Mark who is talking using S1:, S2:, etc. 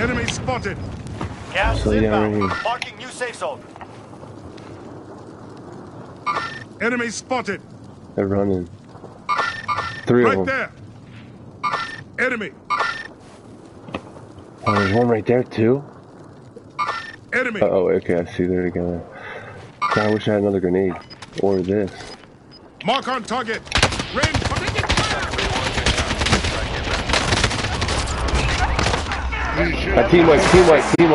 S1: Enemy spotted.
S2: Gas
S3: So,
S2: is
S3: yeah,
S2: inbound.
S3: right.
S2: Marking new safe zone.
S1: Enemy spotted.
S3: They're running. Three
S1: Right
S3: of them.
S1: Right there. Enemy.
S3: Oh, there's one right there too.
S1: Enemy.
S3: Uh oh, okay, I see they're together. God, I wish I had another grenade. Or this.
S1: Mark on target. Rain.
S3: Teamwork, teamwork, teamwork.